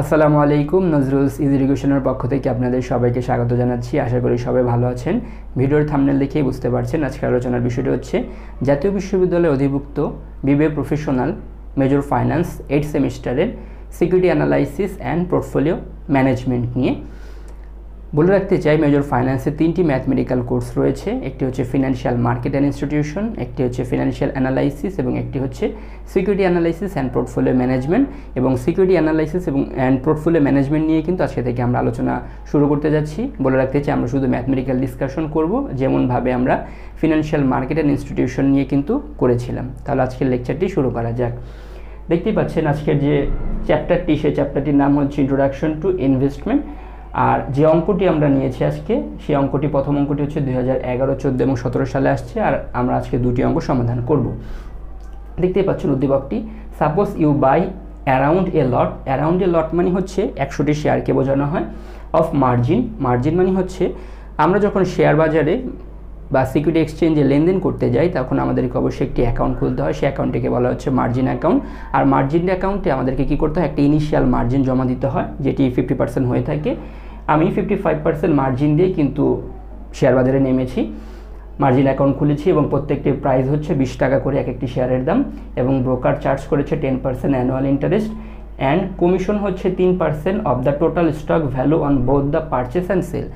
আসসালামু আলাইকুম, নজরুলস ইজ এডুকেশনের পক্ষ থেকে আপনাদের সবাইকে স্বাগত জানাচ্ছি। আশা করি সবাই ভালো আছেন। ভিডিওর থামনেল দেখেই বুঝতে পারছেন আজকে আলোচনার বিষয়টি হচ্ছে, জাতীয় বিশ্ববিদ্যালয়ে অধিভুক্ত বিবে প্রফেশনাল মেজর ফাইন্যান্স এইট সেমিস্টারের security analysis and portfolio management নিয়ে বলে রাখতে চাই মেজর ফাইন্যান্সে তিনটি ম্যাথমেটিক্যাল কোর্স রয়েছে। একটি হচ্ছে ফিনান্সিয়াল মার্কেট অ্যান্ড ইনস্টিটিউশন একটি হচ্ছে ফিনান্সিয়াল অ্যানালাইসিস এবং একটি হচ্ছে security analysis and portfolio management এবং সিকিউরিটি অ্যানালাইসিস এবং অ্যান্ড পোর্টফোলিও ম্যানেজমেন্ট নিয়ে কিন্তু আজকে থেকে আমরা আলোচনা শুরু করতে যাচ্ছি। বলে রাখতে চাই, আমরা শুধু ম্যাথমেটিক্যাল ডিসকাশন করব, যেমনভাবে আমরা ফিনান্সিয়াল মার্কেট অ্যান্ড ইনস্টিটিউশন নিয়ে কিন্তু করেছিলাম। তাহলে আজকের লেকচারটি শুরু করা যাক। দেখতেই পাচ্ছেন আজকের যে চ্যাপ্টারটি সেই চ্যাপ্টারটির নাম হচ্ছে ইন্ট্রোডাকশন টু ইনভেস্টমেন্ট আর যে অঙ্কটি আমরা নিয়েছি আজকে, সেই অঙ্কটি প্রথম অঙ্কটি হচ্ছে দুই হাজার এগারো, চোদ্দ এবং সতেরো সালে আসছে, আর আমরা আজকে দুটি অঙ্ক সমাধান করব। দেখতেই পাচ্ছেন উদ্দীপকটি, suppose you buy around a lot around a lot মানে হচ্ছে একশোটি শেয়ারকে বোঝানো হয়, অফ মার্জিন মার্জিন মানে হচ্ছে আমরা যখন শেয়ার বাজারে বা সিকিউরিটি এক্সচেঞ্জে লেনদেন করতে যাই, তখন আমাদেরকে অবশ্যই একটি অ্যাকাউন্ট খুলতে হয়, সেই অ্যাকাউন্টটিকে বলা হচ্ছে মার্জিন অ্যাকাউন্ট। আর মার্জিন অ্যাকাউন্টে আমাদেরকে কী করতে হয়, একটা ইনিশিয়াল মার্জিন জমা দিতে হয়, যেটি ফিফটি পার্সেন্ট হয়ে থাকে। আমি ফিফটি ফাইভ পার্সেন্ট মার্জিন দিয়ে কিন্তু শেয়ার বাজারে নেমেছি। মার্জিন অ্যাকাউন্ট খুলেছি এবং প্রত্যেকটি প্রাইস হচ্ছে বিশ টাকা করে এক একটি শেয়ারের দাম এবং ব্রোকার চার্জ করেছে ten percent annual interest and commission হচ্ছে তিন percent of the total stock value on both the purchase and sale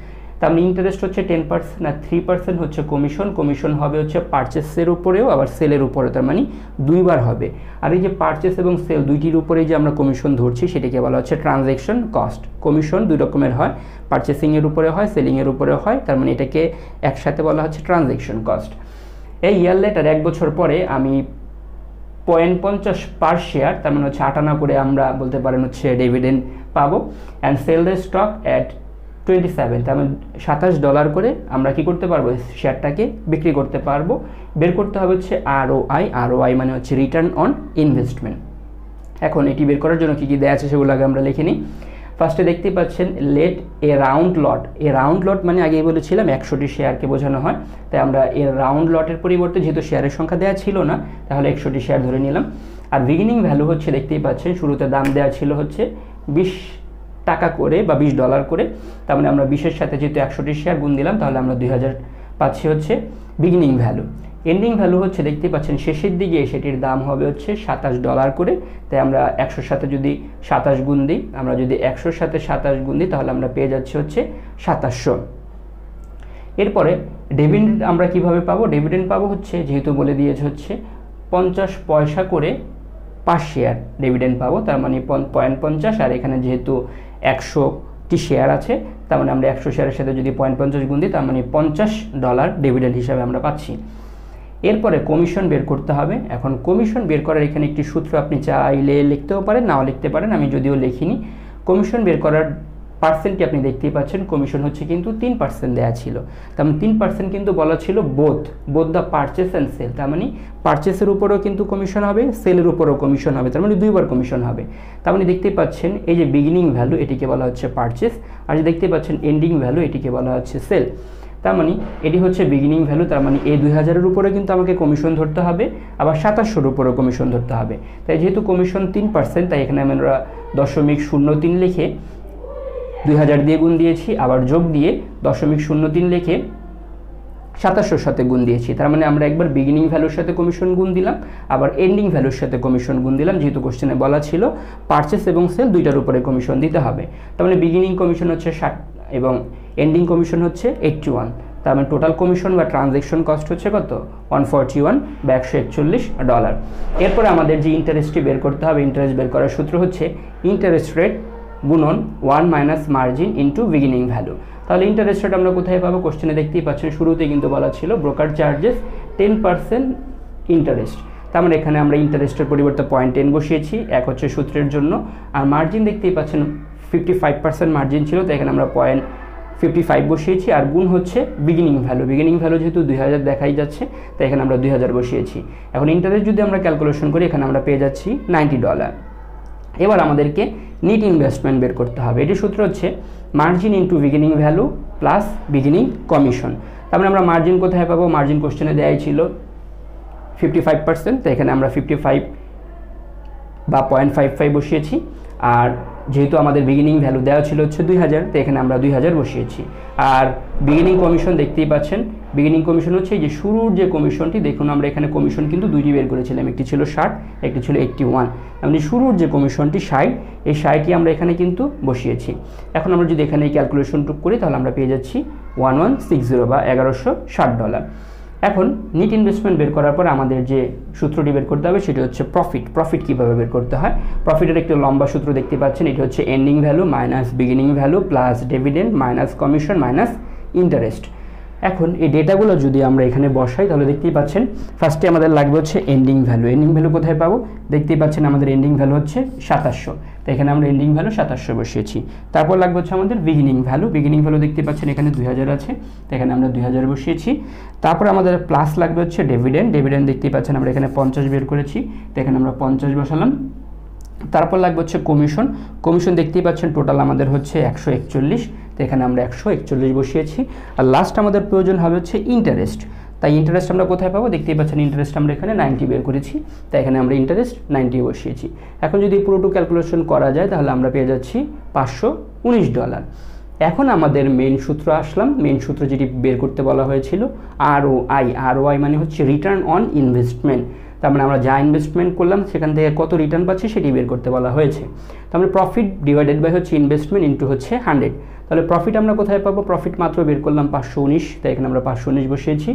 তার ইন্টারেস্ট হচ্ছে টেন পার্সেন্ট আর থ্রি পার্সেন্ট হচ্ছে কমিশন কমিশন হবে হচ্ছে পারচেসের উপরেও, আবার সেলের উপরে, তার মানে দুইবার হবে। আর এই যে পারচেস এবং সেল দুইটির উপরে যে আমরা কমিশন ধরছি, সেটাকে বলা হচ্ছে ট্রানজ্যাকশন কস্ট কমিশন দুই রকমের হয়। পারচেসিংয়ের উপরে হয় সেলিংয়ের উপরে হয়, তার মানে এটাকে একসাথে বলা হচ্ছে ট্রানজ্যাকশন কস্ট এই ইয়ার লেটার এক বছর পরে আমি পয়েন্ট পঞ্চাশ পার শেয়ার তার মানে হচ্ছে আটানা করে আমরা বলতে পারেন হচ্ছে ডিভিডেন্ড পাবো। And sell the stock at twenty seven তার মানে সাতাশ ডলার করে আমরা কি করতে পারব? শেয়ারটাকে বিক্রি করতে পারব। বের করতে হবে হচ্ছে আর ও আই আর ও আই মানে হচ্ছে রিটার্ন অন ইনভেস্টমেন্ট এখন এটি বের করার জন্য কী কী দেওয়া আছে সেগুলো আগে আমরা লিখে নিই। ফার্স্টে দেখতেই পাচ্ছেন let a round lot a round lot মানে আগেই বলেছিলাম একশোটি শেয়ারকে বোঝানো হয়। তাই আমরা এর রাউন্ড লটের পরিবর্তে যেহেতু শেয়ারের সংখ্যা দেওয়া ছিল না, তাহলে একশোটি শেয়ার ধরে নিলাম। আর বিগিনিং ভ্যালু হচ্ছে, দেখতেই পাচ্ছেন, শুরুতে দাম দেওয়া ছিল হচ্ছে বিশ টাকা করে বা বিশ ডলার করে, তার মানে আমরা বিশের সাথে যেহেতু একশোটি শেয়ার গুণ দিলাম, তাহলে আমরা দুই হাজার পাচ্ছি হচ্ছে বিগিনিং ভ্যালু এন্ডিং ভ্যালু হচ্ছে, দেখতে পাচ্ছেন শেষের দিকে সেটির দাম হবে হচ্ছে সাতাশ ডলার করে, তাই আমরা একশোর সাথে যদি সাতাশ গুণ দিই, আমরা যদি একশোর সাথে সাতাশ গুণ দিই, তাহলে আমরা পেয়ে যাচ্ছি হচ্ছে সাতাশশো। এরপরে ডেভিডেন্ড আমরা কীভাবে পাবো? ডেভিডেন্ড পাবো হচ্ছে, যেহেতু বলে দিয়েছে হচ্ছে পঞ্চাশ পয়সা করে পাঁচ শেয়ার ডিভিডেন্ড পাবো, তার মানে পয়েন্ট পঞ্চাশ, আর এখানে যেহেতু একশোটি শেয়ার আছে। তার মানে আমরা একশো শেয়ারের সাথে যদি পয়েন্ট পঞ্চাশ গুণ দিই, তার মানে পঞ্চাশ ডলার ডিভিডেন্ড হিসাবে আমরা পাচ্ছি। এরপরে কমিশন বের করতে হবে। এখন কমিশন বের করার এখানে একটি সূত্র আপনি চাইলে লিখতেও পারেন, নাও লিখতে পারেন, আমি যদিও লিখিনি। কমিশন বের করার পার্সেন্টটি আপনি দেখতেই পাচ্ছেন? কমিশন হচ্ছে কিন্তু তিন পার্সেন্ট দেওয়া ছিল। তার মানে তিন পার্সেন্ট কিন্তু বলা ছিল বোধ both the purchase and sale তার মানে পারচেসের উপরেও কিন্তু কমিশন হবে সেলের উপরেও কমিশন হবে। তার মানে দুইবার কমিশন হবে। তার মানে দেখতেই পাচ্ছেন, এই যে বিগিনিং ভ্যালু এটিকে বলা হচ্ছে পারচেস আর যে দেখতে পাচ্ছেন এন্ডিং ভ্যালু এটিকে বলা হচ্ছে সেল তার মানে এটি হচ্ছে বিগিনিং ভ্যালু তার মানে এই দুই হাজারের উপরে কিন্তু আমাকে কমিশন ধরতে হবে, আবার সাতাশশোর উপরেও কমিশন ধরতে হবে। তাই যেহেতু কমিশন তিন পার্সেন্ট তাই এখানে আমরা দশমিক শূন্য তিন লিখে দুই হাজার দিয়ে গুণ দিয়েছি, আবার যোগ দিয়ে দশমিক শূন্য তিন লিখে সাতাশোর সাথে গুণ দিয়েছি। তার মানে আমরা একবার বিগিনিং ভ্যালুর সাথে কমিশন গুণ দিলাম, আবার এন্ডিং ভ্যালুর সাথে কমিশন গুণ দিলাম, যেহেতু কোশ্চেনে বলা ছিল পারচেস এবং সেল দুইটার উপরে কমিশন দিতে হবে। তার মানে বিগিনিং কমিশন হচ্ছে ষাট এবং এন্ডিং কমিশন হচ্ছে এইটটি ওয়ান তার মানে টোটাল কমিশন বা ট্রানজ্যাকশন কস্ট হচ্ছে কত? ওয়ান ফর্টি ওয়ান বা একশো একচল্লিশ ডলার এরপরে আমাদের যে ইন্টারেস্টটি বের করতে হবে ইন্টারেস্ট বের করার সূত্র হচ্ছে ইন্টারেস্ট রেট গুণন one minus margin into beginning value তাহলে ইন্টারেস্ট রেট আমরা কোথায় পাবো? কোশ্চেনে দেখতেই পাচ্ছেন শুরুতে কিন্তু বলা ছিল broker charges ten percent interest তার মানে এখানে আমরা ইন্টারেস্টের পরিবর্তে পয়েন্ট টেন বসিয়েছি, এক হচ্ছে সূত্রের জন্য। আর মার্জিন দেখতেই পাচ্ছেন ফিফটি ফাইভ পার্সেন্ট মার্জিন ছিল তো এখানে আমরা পয়েন্ট ফিফটি ফাইভ বসিয়েছি। আর গুণ হচ্ছে বিগিনিং ভ্যালু বিগিনিং ভ্যালু যেহেতু দুই হাজার দেখাই যাচ্ছে, তাই এখানে আমরা দুই হাজার বসিয়েছি। এখন ইন্টারেস্ট যদি আমরা ক্যালকুলেশন করি, এখানে আমরা পেয়ে যাচ্ছি নাইনটি ডলার এবার আমাদেরকে নিট ইনভেস্টমেন্ট বের করতে হবে। এটি সূত্র হচ্ছে margin into beginning value plus beginning commission তারপরে আমরা মার্জিন কোথায় পাবো? মার্জিন কোশ্চেনে দেওয়াই ছিল ফিফটি ফাইভ পার্সেন্ট তো এখানে আমরা ফিফটি ফাইভ বা পয়েন্ট ফাইভ ফাইভ বসিয়েছি। আর যেহেতু আমাদের বিগিনিং ভ্যালু দেওয়া ছিল হচ্ছে দুই হাজার, তো এখানে আমরা দুই হাজার বসিয়েছি। আর বিগিনিং কমিশন দেখতেই পাচ্ছেন বিগিনিং কমিশন হচ্ছে এই যে শুরুর যে কমিশনটি দেখুন আমরা এখানে কমিশন কিন্তু দুইটি বের করেছিলাম, একটি ছিল ষাট, একটি ছিল এইটটি ওয়ান এমনি শুরুর যে কমিশনটি ষাট, এই ষাটই আমরা এখানে কিন্তু বসিয়েছি। এখন আমরা যদি এখানে এই ক্যালকুলেশনটুক করি, তাহলে আমরা পেয়ে যাচ্ছি ওয়ান ওয়ান সিক্স জিরো বা এগারোশো ষাট ডলার এখন নিট ইনভেস্টমেন্ট বের করার পর আমাদের যে সূত্রটি বের করতে হবে, সেটি হচ্ছে প্রফিট প্রফিট কীভাবে বের করতে হয়? প্রফিটের একটি লম্বা সূত্র দেখতে পাচ্ছেন, এটি হচ্ছে ending value minus beginning value plus dividend minus commission minus interest এখন এই ডেটাগুলো যদি আমরা এখানে বসাই, তাহলে দেখতেই পাচ্ছেন ফার্স্টে আমাদের লাগবে হচ্ছে এন্ডিং ভ্যালু এন্ডিং ভ্যালু কোথায় পাবো? দেখতেই পাচ্ছেন আমাদের এন্ডিং ভ্যালু হচ্ছে সাতাশশো। তো এখানে আমরা এন্ডিং ভ্যালু সাতাশশো বসিয়েছি। তারপর লাগবে হচ্ছে আমাদের বিগিনিং ভ্যালু বিগিনিং ভ্যালু দেখতে পাচ্ছেন, এখানে দুই হাজার আছে, তো এখানে আমরা দুই হাজার বসিয়েছি। তারপর আমাদের প্লাস লাগবে হচ্ছে ডেভিডেন্ড ডেভিডেন্ড দেখতেই পাচ্ছেন, আমরা এখানে পঞ্চাশ বের করেছি, তো এখানে আমরা পঞ্চাশ বসালাম। তারপর লাগবে হচ্ছে কমিশন কমিশন দেখতেই পাচ্ছেন টোটাল আমাদের হচ্ছে একশো একচল্লিশ। তো এখানে আমরা একশো একচল্লিশ বসিয়েছি। আর লাস্ট আমাদের প্রয়োজন হবে হচ্ছে ইন্টারেস্ট তাই ইন্টারেস্ট আমরা কোথায় পাবো? দেখতেই পাচ্ছেন ইন্টারেস্ট আমরা এখানে নাইনটি বের করেছি। তাই এখানে আমরা ইন্টারেস্ট নাইনটি বসিয়েছি। এখন যদি পুরোটু ক্যালকুলেশন করা যায়, তাহলে আমরা পেয়ে যাচ্ছি পাঁচশো উনিশ ডলার এখন আমাদের মেন সূত্র আসলাম। মেন সূত্র যেটি বের করতে বলা হয়েছিল আর ও আই আর ও আই মানে হচ্ছে রিটার্ন অন ইনভেস্টমেন্ট তার মানে আমরা যা ইনভেস্টমেন্ট করলাম, সেখান থেকে কত রিটার্ন পাচ্ছি সেটি বের করতে বলা হয়েছে। তার মানে প্রফিট ডিভাইডেড বাই হচ্ছে ইনভেস্টমেন্ট ইন্টু হচ্ছে হান্ড্রেড তাহলে প্রফিট আমরা কোথায় পাবো? প্রফিট মাত্র বের করলাম পাঁচশো উনিশ, তাই এখানে আমরা পাঁচশো উনিশ বসিয়েছি।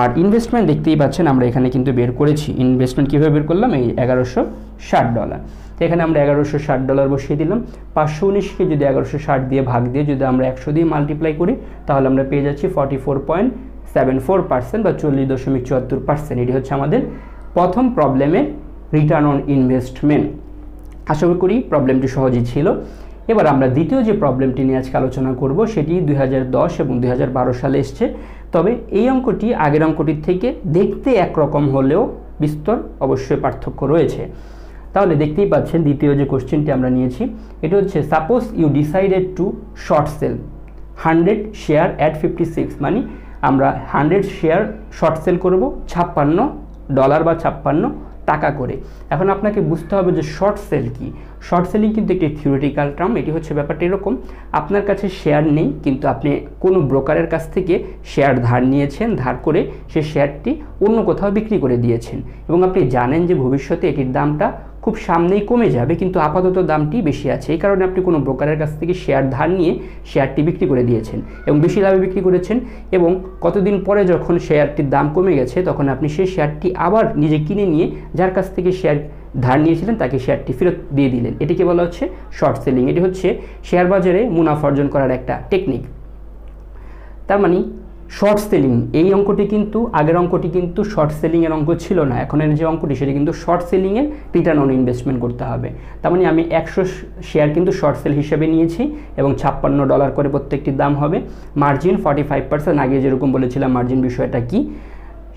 আর ইনভেস্টমেন্ট দেখতেই পাচ্ছেন আমরা এখানে কিন্তু বের করেছি। ইনভেস্টমেন্ট কীভাবে বের করলাম? এই এগারোশো ষাট ডলার তো এখানে আমরা এগারোশো ষাট ডলার বসিয়ে দিলাম। পাঁচশো উনিশকে যদি এগারোশো ষাট দিয়ে ভাগ দিয়ে যদি আমরা একশো দিয়ে মাল্টিপ্লাই করি, তাহলে আমরা পেয়ে যাচ্ছি forty four point seven four percent বা চল্লিশ দশমিক চুয়াত্তর পার্সেন্ট এটি হচ্ছে আমাদের প্রথম প্রবলেমের রিটার্ন অন ইনভেস্টমেন্ট আশা করি প্রবলেমটি সহজই ছিল। এবার আমরা দ্বিতীয় যে প্রবলেমটি নিয়ে আজকে আলোচনা করব, সেটি দুই হাজার দশ এবং দুই হাজার বারো সালে এসছে। তবে এই অঙ্কটি আগের অঙ্কটির থেকে দেখতে একরকম হলেও বিস্তর অবশ্যই পার্থক্য রয়েছে। তাহলে দেখতেই পাচ্ছেন দ্বিতীয় যে কোশ্চেনটি আমরা নিয়েছি, এটা হচ্ছে suppose you decided to short sell hundred share at fifty six মানে আমরা হান্ড্রেড শেয়ার শর্ট সেল করব, ছাপ্পান্ন ডলার বা ছাপ্পান্ন টাকা করে। এখন আপনাকে বুঝতে হবে যে শর্ট সেল কি। শর্ট সেলিং কিন্তু একটি থিওরিটিক্যাল টার্ম এটি হচ্ছে ব্যাপারটা এরকম। আপনার কাছে শেয়ার নেই, কিন্তু আপনি কোনো ব্রোকারের কাছ থেকে শেয়ার ধার নিয়েছেন, ধার করে সে শেয়ারটি অন্য কোথাও বিক্রি করে দিয়েছেন। এবং আপনি জানেন যে ভবিষ্যতে এটির দামটা খুব সামনেই কমে যাবে, কিন্তু আপাতত দামটি বেশি আছে। এই কারণে আপনি কোনো ব্রোকারের কাছ থেকে শেয়ার ধার নিয়ে শেয়ারটি বিক্রি করে দিয়েছেন এবং বেশি লাভে বিক্রি করেছেন এবং কতদিন পরে যখন শেয়ারটির দাম কমে গেছে, তখন আপনি সেই শেয়ারটি আবার নিজে কিনে নিয়ে যার কাছ থেকে শেয়ার ধার নিয়েছিলেন তাকে শেয়ারটি ফেরত দিয়ে দিলেন। এটিকে বলা হচ্ছে শর্ট সেলিং। এটি হচ্ছে শেয়ার বাজারে মুনাফা অর্জন করার একটা টেকনিক। তার মানে শর্ট সেলিং এই অঙ্কটি কিন্তু, আগের অঙ্কটি কিন্তু শর্ট সেলিংয়ের অঙ্ক ছিল না। এখনের যে অঙ্কটি, সেটি কিন্তু শর্ট সেলিংয়ের রিটার্ন অন ইনভেস্টমেন্ট করতে হবে। তার মানে আমি একশো শেয়ার কিন্তু শর্ট সেল হিসেবে নিয়েছি এবং ছাপ্পান্ন ডলার করে প্রত্যেকটির দাম হবে। মার্জিন ফর্টি ফাইভ পার্সেন্ট আগে যেরকম বলেছিলাম মার্জিন বিষয়টা কি?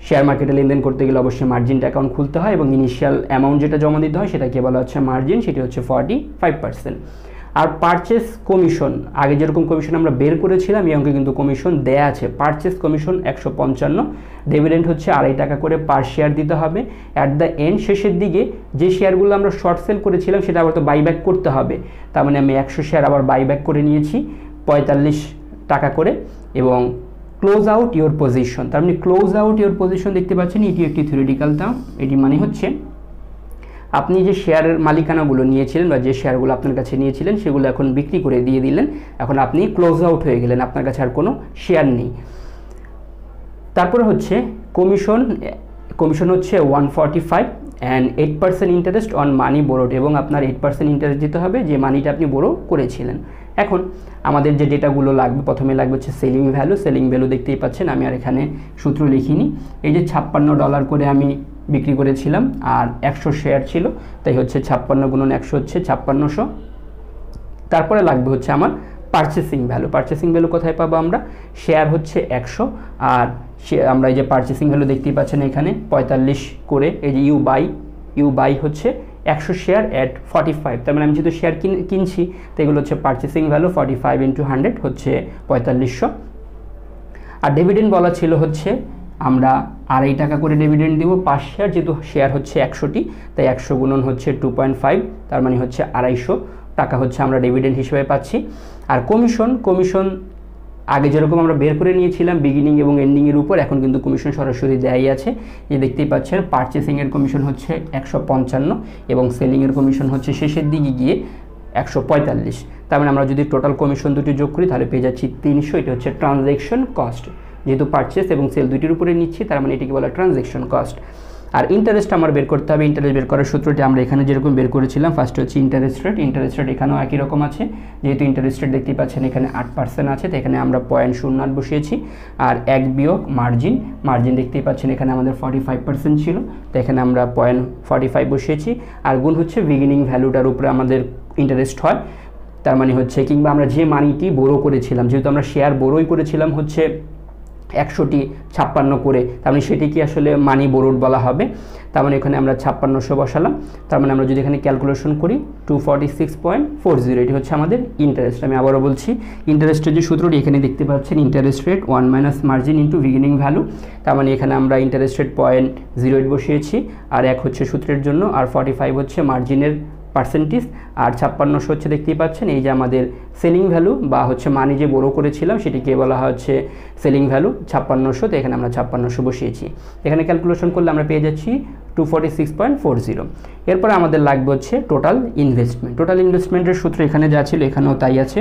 শেয়ার মার্কেটে লেনদেন করতে গেলে অবশ্যই মার্জিনটা অ্যাকাউন্ট খুলতে হয় এবং ইনিশিয়াল অ্যামাউন্ট যেটা জমা দিতে হয়, সেটাকে বলা হচ্ছে মার্জিন সেটি হচ্ছে ফর্টি ফাইভ পার্সেন্ট আর পারচেস কমিশন আগে যেরকম কমিশন আমরা বের করেছিলাম, এই অঙ্কে কিন্তু কমিশন দেয়া আছে। পারচেস কমিশন একশো পঞ্চান্ন ডেভিডেন্ট হচ্ছে আড়াই টাকা করে পার শেয়ার দিতে হবে। অ্যাট দ্য এন্ড শেষের দিকে যে শেয়ারগুলো আমরা শর্ট সেল করেছিলাম, সেটা আবার তো বাইব্যাক করতে হবে। তার মানে আমি একশো শেয়ার আবার বাইব্যাক করে নিয়েছি, পঁয়তাল্লিশ টাকা করে। এবং ক্লোজ আউট ইউর পজিশন তার মানে ক্লোজ আউট ইউর পজিশন দেখতে পাচ্ছেন, এটি একটি থিওরিটিক্যাল টার্ম এটি মানে হচ্ছে আপনি যে শেয়ারের মালিকানাগুলো নিয়েছিলেন বা যে শেয়ারগুলো আপনার কাছে নিয়েছিলেন, সেগুলো এখন বিক্রি করে দিয়ে দিলেন। এখন আপনি ক্লোজ আউট হয়ে গেলেন, আপনার কাছে আর কোনো শেয়ার নেই। তারপরে হচ্ছে কমিশন কমিশন হচ্ছে one forty five and eight percent interest on money borrowed এবং আপনার এইট পার্সেন্ট ইন্টারেস্ট দিতে হবে যে মানিটা আপনি বোরো করেছিলেন। এখন আমাদের যে ডেটাগুলো লাগবে, প্রথমে লাগবে হচ্ছে সেলিং ভ্যালু সেলিং ভ্যালু দেখতেই পাচ্ছেন, আমি আর এখানে সূত্র লিখিনি। এই যে ছাপ্পান্ন ডলার করে আমি বিক্রি করেছিলাম, আর একশো শেয়ার ছিল, তাই হচ্ছে ছাপ্পান্ন গুণন একশো হচ্ছে ছাপ্পান্নশো। তারপরে লাগবে হচ্ছে আমার পারচেসিং ভ্যালু পারচেসিং ভ্যালু কোথায় পাবো আমরা? শেয়ার হচ্ছে একশো, আর আমরা এই যে পারচেসিং ভ্যালু দেখতেই পাচ্ছেন এখানে, পঁয়তাল্লিশ করে, এই যে ইউ বাই ইউ বাই হচ্ছে একশো শেয়ার অ্যাট ফর্টি ফাইভ তার মানে আমি যেহেতু শেয়ার কিনছি তো এগুলো হচ্ছে purchasing value forty five into hundred হচ্ছে পঁয়তাল্লিশশো। আর ডিভিডেন্ড বলা ছিল হচ্ছে আমরা আড়াই টাকা করে ডিভিডেন্ড দিব। পাঁচ শেয়ার যেহেতু শেয়ার হচ্ছে একশোটি, তাই একশো গুণন হচ্ছে টু পয়েন্ট ফাইভ তার মানে হচ্ছে আড়াইশো টাকা হচ্ছে আমরা ডিভিডেন্ড হিসেবে পাচ্ছি। আর কমিশন কমিশন আগে যেরকম আমরা বের করে নিয়েছিলাম বিগিনিং এবং এন্ডিংয়ের উপর, এখন কিন্তু কমিশন সরাসরি দেয়াই আছে। যে দেখতেই পাচ্ছেন পারচেসিংয়ের কমিশন হচ্ছে একশো পঞ্চান্ন এবং সেলিংয়ের কমিশন হচ্ছে শেষের দিকে গিয়ে একশো পঁয়তাল্লিশ। তার মানে আমরা যদি টোটাল কমিশন দুটি যোগ করি, তাহলে পেয়ে যাচ্ছি তিনশো, এটা হচ্ছে ট্রানজ্যাকশন কস্ট যেহেতু পারচেস এবং সেল দুটির উপরে নিচ্ছি, তার মানে এটিকে বলা ট্রানজ্যাকশন কস্ট আর ইন্টারেস্ট আমার বের করতে হবে ইন্টারেস্ট বের করার সূত্রটি আমরা এখানে যেরকম বের করেছিলাম ফার্স্ট হচ্ছে ইন্টারেস্ট রেট ইন্টারেস্ট রেট এখানেও একই রকম আছে। যেহেতু ইন্টারেস্ট রেট দেখতেই পাচ্ছেন এখানে আট পার্সেন্ট আছে, তো এখানে আমরা পয়েন্ট শূন্য আট বসিয়েছি। আর এক বিয়োগ মার্জিন মার্জিন দেখতেই পাচ্ছেন এখানে আমাদের ফর্টি ফাইভ পার্সেন্ট ছিল, তো এখানে আমরা পয়েন্ট ফর্টি ফাইভ বসিয়েছি। আর গুণ হচ্ছে বিগিনিং ভ্যালুটার উপরে আমাদের ইন্টারেস্ট হয়, তার মানে হচ্ছে কিংবা আমরা যে মানিটি বড়ো করেছিলাম, যেহেতু আমরা শেয়ার বড়োই করেছিলাম হচ্ছে একশোটি ছাপ্পান্ন করে। তার মানে সেটি কি আসলে মানি বোরোড বলা হবে? তার মানে এখানে আমরা ছাপ্পান্নশো বসালাম। তার মানে আমরা যদি এখানে ক্যালকুলেশন করি two forty six point four zero এটি হচ্ছে আমাদের ইন্টারেস্ট আমি আবারও বলছি ইন্টারেস্টের যে সূত্রটি এখানে দেখতে পাচ্ছেন interest rate one minus margin into beginning value তার মানে এখানে আমরা interest rate point zero eight বসিয়েছি, আর এক হচ্ছে সূত্রের জন্য, আর ফর্টি ফাইভ হচ্ছে মার্জিনের পার্সেন্টেজ আর ছাপ্পান্নশো হচ্ছে দেখতেই পাচ্ছেন, এই যে আমাদের সেলিং ভ্যালু বা হচ্ছে মানি যে বড়ো করেছিলাম সেটিকে বলা হচ্ছে সেলিং ভ্যালু ছাপ্পান্নশো, তো এখানে আমরা ছাপ্পান্নশো বসিয়েছি। এখানে ক্যালকুলেশন করলে আমরা পেয়ে যাচ্ছি two six point four zero এরপরে আমাদের লাগবে হচ্ছে টোটাল ইনভেস্টমেন্ট টোটাল ইনভেস্টমেন্টের সূত্র এখানে যা ছিল এখানেও তাই আছে।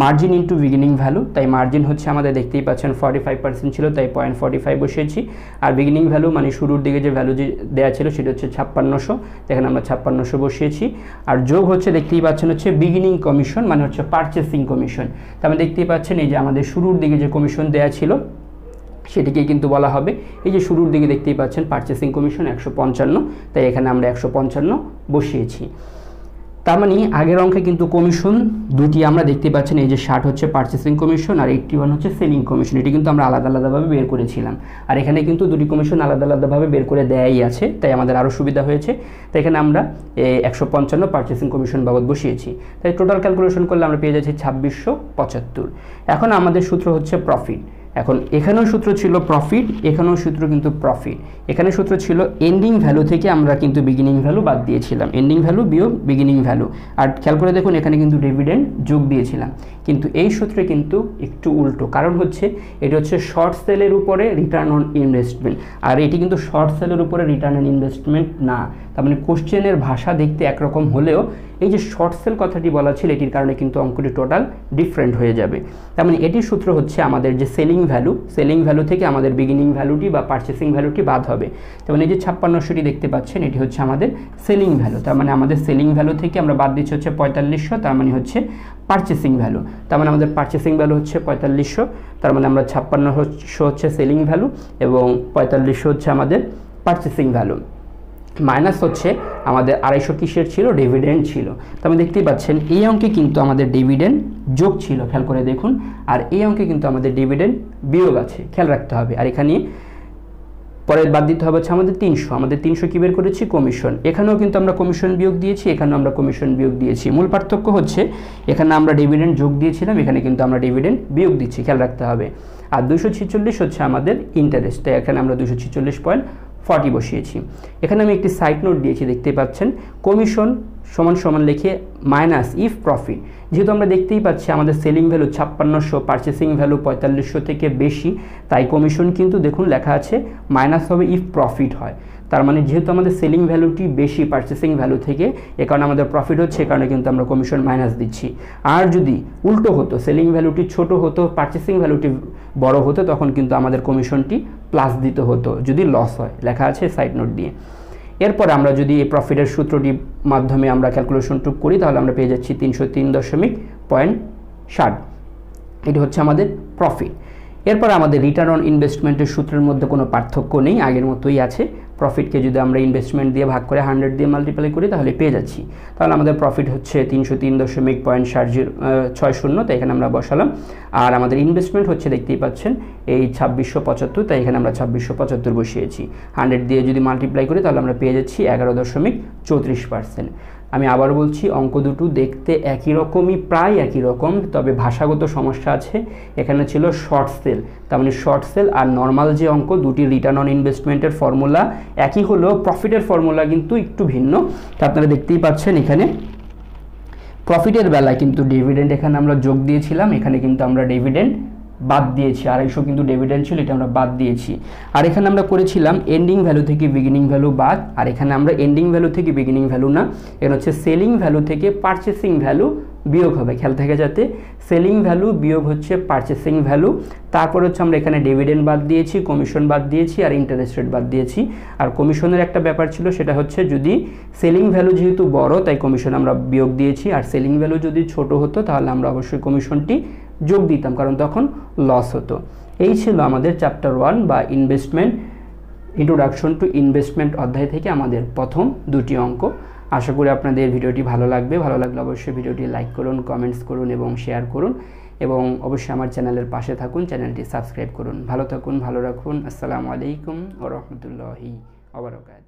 মার্জিন ইন্টু বিগিনিং ভ্যালু তাই মার্জিন হচ্ছে আমাদের দেখতেই পাচ্ছেন ফর্টি ফাইভ পার্সেন্ট ছিল, তাই পয়েন্ট ফর্টি ফাইভ বসিয়েছি। আর বিগিনিং ভ্যালু মানে শুরুর দিকে যে ভ্যালু যে দেওয়া ছিল সেটা হচ্ছে ছাপ্পান্নশো এখানে আমরা ছাপ্পান্নশো বসিয়েছি। আর যোগ হচ্ছে দেখতেই পাচ্ছেন হচ্ছে বিগিনিং কমিশন মানে হচ্ছে পারচেসিং কমিশন তার মানে দেখতেই পাচ্ছেন এই যে আমাদের শুরুর দিকে যে কমিশন দেয়া ছিল সেটিকে কিন্তু বলা হবে। এই যে শুরুর দিকে দেখতেই পাচ্ছেন পারচেসিং কমিশন একশো পঞ্চান্ন, তাই এখানে আমরা একশো পঞ্চান্ন বসিয়েছি। তার মানে আগের অঙ্কে কিন্তু কমিশন দুটি আমরা দেখতে পাচ্ছেন, এই যে ষাট হচ্ছে পারচেসিং কমিশন আর এইটটি ওয়ান হচ্ছে সেলিং কমিশন। এটি কিন্তু আমরা আলাদা আলাদাভাবে বের করেছিলাম। আর এখানে কিন্তু দুটি কমিশন আলাদা আলাদাভাবে বের করে দেয়াই আছে, তাই আমাদের আরও সুবিধা হয়েছে। তাই এখানে আমরা একশো পঞ্চান্ন পারচেসিং কমিশন বাবদ বসিয়েছি। তাই টোটাল ক্যালকুলেশন করলে আমরা পেয়ে যাচ্ছি ছাব্বিশশো পঁচাত্তর। এখন আমাদের সূত্র হচ্ছে প্রফিট এখন এখানেও সূত্র ছিল প্রফিট এখানেও সূত্র কিন্তু প্রফিট এখানে সূত্র ছিল এন্ডিং ভ্যালু থেকে আমরা কিন্তু বিগিনিং ভ্যালু বাদ দিয়েছিলাম। এন্ডিং ভ্যালু বিয়োগ বিগিনিং ভ্যালু আর খেয়াল করে দেখুন, এখানে কিন্তু ডিভিডেন্ড যোগ দিয়েছিলাম। কিন্তু এই সূত্রে কিন্তু একটু উল্টো। কারণ হচ্ছে, এটি হচ্ছে শর্ট সেলের উপরে রিটার্ন অন ইনভেস্টমেন্ট আর এটি কিন্তু শর্ট সেলের উপরে রিটার্ন অন ইনভেস্টমেন্ট না। তার মানে কোশ্চেনের ভাষা দেখতে একরকম হলেও এই যে শর্ট সেল কথাটি বলা ছিল, এটির কারণে কিন্তু অঙ্কটি টোটাল ডিফারেন্ট হয়ে যাবে। তার মানে এটির সূত্র হচ্ছে আমাদের যে সেলিং ভ্যালু সেলিং ভ্যালু থেকে আমাদের বিগিনিং ভ্যালুটি বা পারচেসিং ভ্যালুটি বাদ হবে। তার মানে এই যে ছাপ্পান্নশোটি দেখতে পাচ্ছেন, এটি হচ্ছে আমাদের সেলিং ভ্যালু তার মানে আমাদের সেলিং ভ্যালু থেকে আমরা বাদ দিচ্ছি হচ্ছে পঁয়তাল্লিশশো, তার মানে হচ্ছে পারচেসিং ভ্যালু তার মানে আমাদের পারচেসিং ভ্যালু হচ্ছে পঁয়তাল্লিশশো, তার মানে আমরা ছাপ্পান্নশো হচ্ছে সেলিং ভ্যালু এবং পঁয়তাল্লিশশো হচ্ছে আমাদের পারচেসিং ভ্যালু মাইনাস হচ্ছে আমাদের আড়াইশো কিসের ছিল ডিভিডেন্ড ছিল। তো আমি দেখতেই পাচ্ছেন, এই অঙ্কে কিন্তু আমাদের ডিভিডেন্ড যোগ ছিল, খেয়াল করে দেখুন। আর এই অঙ্কে কিন্তু আমাদের ডিভিডেন্ড বিয়োগ আছে, খেয়াল রাখতে হবে। আর এখানে পরে বাদ দিতে হবে হচ্ছে আমাদের তিনশো। আমাদের তিনশো কী বের করেছি? কমিশন এখানেও কিন্তু আমরা কমিশন বিয়োগ দিয়েছি, এখানেও আমরা কমিশন বিয়োগ দিয়েছি। মূল পার্থক্য হচ্ছে, এখানে আমরা ডিভিডেন্ড যোগ দিয়েছিলাম, এখানে কিন্তু আমরা ডিভিডেন্ড বিয়োগ দিচ্ছি, খেয়াল রাখতে হবে। আর দুশো হচ্ছে আমাদের ইন্টারেস্ট তাই এখানে আমরা দুশো পয়েন্ট ফর্টি বসিয়েছি। এখানে আমি একটি সাইড নোট দিয়েছি দেখতে পাচ্ছেন। কমিশন সমান সমান লিখে মাইনাস ইফ প্রফিট যেহেতু আমরা দেখতেই পাচ্ছি আমাদের সেলিং ভ্যালু ছাপ্পান্নশো পারচেসিং ভ্যালু পঁয়তাল্লিশশো থেকে বেশি, তাই কমিশন কিন্তু দেখুন লেখা আছে মাইনাস হবে ইফ প্রফিট হয়। তার মানে যেহেতু আমাদের সেলিং ভ্যালুটি বেশি পারচেসিং ভ্যালু থেকে, এ কারণে আমাদের প্রফিট হচ্ছে, এ কারণে কিন্তু আমরা কমিশন মাইনাস দিচ্ছি। আর যদি উল্টো হতো সেলিং ভ্যালুটি ছোট হতো পারচেসিং ভ্যালুটি বড় হতো, তখন কিন্তু আমাদের কমিশনটি প্লাস দিতে হতো, যদি লস হয়। লেখা আছে সাইড নোট দিয়ে। এরপর আমরা যদি এই প্রফিটের সূত্রটির মাধ্যমে আমরা ক্যালকুলেশনটুক করি, তাহলে আমরা পেয়ে যাচ্ছি তিনশো তিন দশমিক পয়েন্ট ষাট। এটি হচ্ছে আমাদের প্রফিট এরপর আমাদের রিটার্ন অন ইনভেস্টমেন্টের সূত্রের মধ্যে কোনো পার্থক্য নেই, আগের মতোই আছে। প্রফিটকে যদি আমরা ইনভেস্টমেন্ট দিয়ে ভাগ করে হান্ড্রেড দিয়ে মাল্টিপ্লাই করি, তাহলে পেয়ে যাচ্ছি। তাহলে আমাদের প্রফিট হচ্ছে তিনশো তিন দশমিক পয়েন্ট ষাট জিরো ছয় শূন্য তাই এখানে আমরা বসালাম। আর আমাদের ইনভেস্টমেন্ট হচ্ছে, দেখতেই পাচ্ছেন, এই ছাব্বিশশো পঁচাত্তর, তাই এখানে আমরা ছাব্বিশশো পঁচাত্তর বসিয়েছি। হান্ড্রেড দিয়ে যদি মাল্টিপ্লাই করি, তাহলে আমরা পেয়ে যাচ্ছি এগারো দশমিক চৌত্রিশ পার্সেন্ট আমি আবার বলছি, অঙ্ক দুটো দেখতে একই রকমই, প্রায় একই রকম, তবে ভাষাগত সমস্যা আছে। এখানে ছিল শর্ট সেল তার মানে শর্ট সেল আর নর্মাল যে অঙ্ক, দুটি রিটার্ন অন ইনভেস্টমেন্টের ফর্মুলা একই হলেও প্রফিটের ফর্মুলা কিন্তু একটু ভিন্ন। তা আপনারা দেখতেই পাচ্ছেন এখানে। প্রফিটের বেলায় কিন্তু ডিভিডেন্ড এখানে আমরা যোগ দিয়েছিলাম, এখানে কিন্তু আমরা ডিভিডেন্ড বাদ দিয়েছি আড়াইশো কিন্তু ডিভিডেন্ড ছিল, এটা আমরা বাদ দিয়েছি। আর এখানে আমরা করেছিলাম এন্ডিং ভ্যালু থেকে বিগিনিং ভ্যালু বাদ, আর এখানে আমরা এন্ডিং ভ্যালু থেকে বিগিনিং ভ্যালু না, এখানে হচ্ছে সেলিং ভ্যালু থেকে পারচেসিং ভ্যালু বিয়োগ হবে। খেয়াল থাকে যাতে সেলিং ভ্যালু বিয়োগ হচ্ছে পারচেসিং ভ্যালু তারপর হচ্ছে আমরা এখানে ডিভিডেন্ড বাদ দিয়েছি কমিশন বাদ দিয়েছি, আর ইন্টারেস্ট রেট বাদ দিয়েছি। আর কমিশনের একটা ব্যাপার ছিল, সেটা হচ্ছে যদি সেলিং ভ্যালু যেহেতু বড়, তাই কমিশন আমরা বিয়োগ দিয়েছি, আর সেলিং ভ্যালু যদি ছোট হতো, তাহলে আমরা অবশ্যই কমিশনটি যোগ দিতাম, কারণ তখন লস হতো। এই ছিল আমাদের চ্যাপ্টার ওয়ান বা ইনভেস্টমেন্ট ইন্ট্রোডাকশন টু ইনভেস্টমেন্ট অধ্যায় থেকে আমাদের প্রথম দুটি অঙ্ক। আশা করি আপনাদের ভিডিওটি ভালো লাগবে। ভালো লাগলে অবশ্যই ভিডিওটি লাইক করুন কমেন্টস করুন এবং শেয়ার করুন। এবং অবশ্যই আমার চ্যানেলের পাশে থাকুন, চ্যানেলটি সাবস্ক্রাইব করুন। ভালো থাকুন, ভালো রাখুন। আসসালামু আলাইকুম ও রহমতুল্লাহি আবরকাত